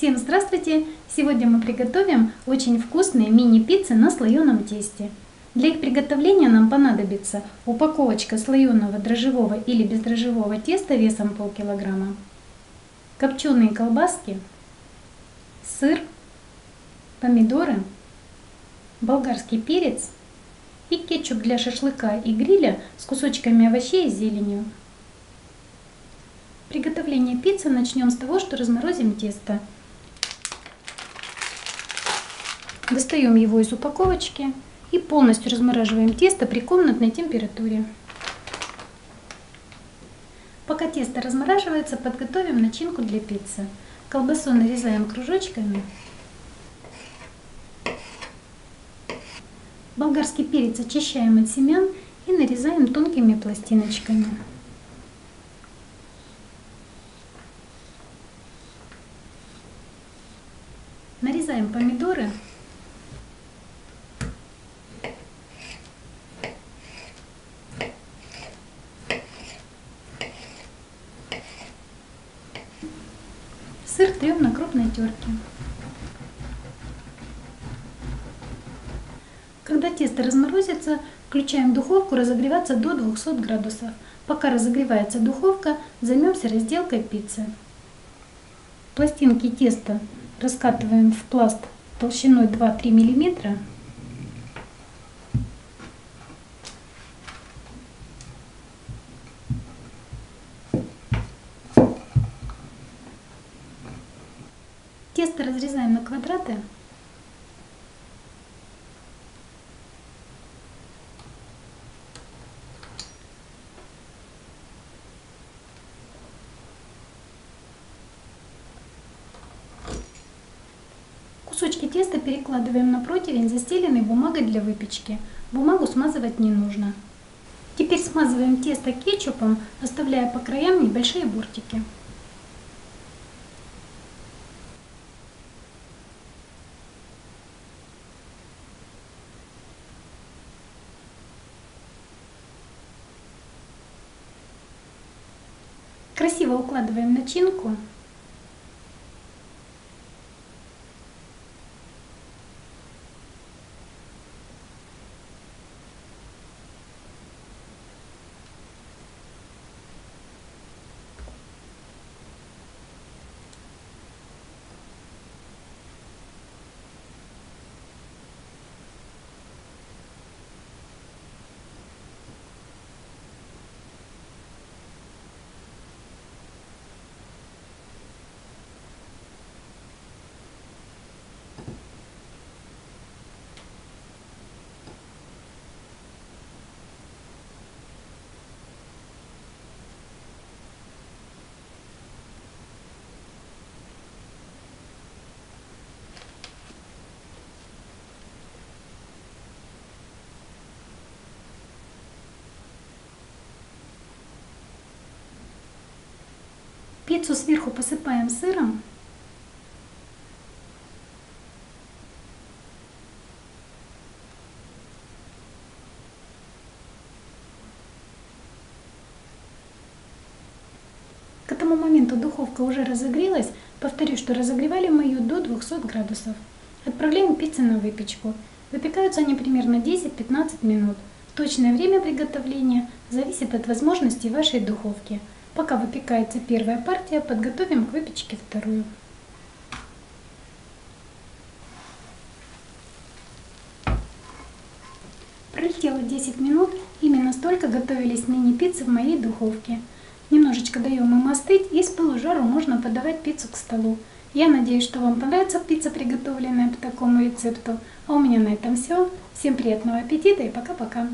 Всем здравствуйте! Сегодня мы приготовим очень вкусные мини-пиццы на слоеном тесте. Для их приготовления нам понадобится упаковочка слоеного дрожжевого или бездрожжевого теста весом полкилограмма, копченые колбаски, сыр, помидоры, болгарский перец и кетчуп для шашлыка и гриля с кусочками овощей и зеленью. Приготовление пиццы начнем с того, что разморозим тесто. Достаем его из упаковочки и полностью размораживаем тесто при комнатной температуре. Пока тесто размораживается, подготовим начинку для пиццы. Колбасу нарезаем кружочками. Болгарский перец очищаем от семян и нарезаем тонкими пластиночками. Нарезаем помидоры Трем на крупной терке. Когда тесто разморозится, включаем духовку разогреваться до 200 градусов. Пока разогревается духовка, займемся разделкой пиццы. Пластинки теста раскатываем в пласт толщиной 2-3 миллиметра. Тесто разрезаем на квадраты. Кусочки теста перекладываем на противень, застеленный бумагой для выпечки. Бумагу смазывать не нужно. Теперь смазываем тесто кетчупом, оставляя по краям небольшие бортики. Красиво укладываем начинку. Пиццу сверху посыпаем сыром. К этому моменту духовка уже разогрелась. Повторю, что разогревали мы ее до 200 градусов. Отправляем пиццы на выпечку. Выпекаются они примерно 10-15 минут. Точное время приготовления зависит от возможностей вашей духовки. Пока выпекается первая партия, подготовим к выпечке вторую. Пролетело 10 минут, именно столько готовились мини-пиццы в моей духовке. Немножечко даем им остыть и с полужару можно подавать пиццу к столу. Я надеюсь, что вам понравится пицца, приготовленная по такому рецепту. А у меня на этом все. Всем приятного аппетита и пока-пока.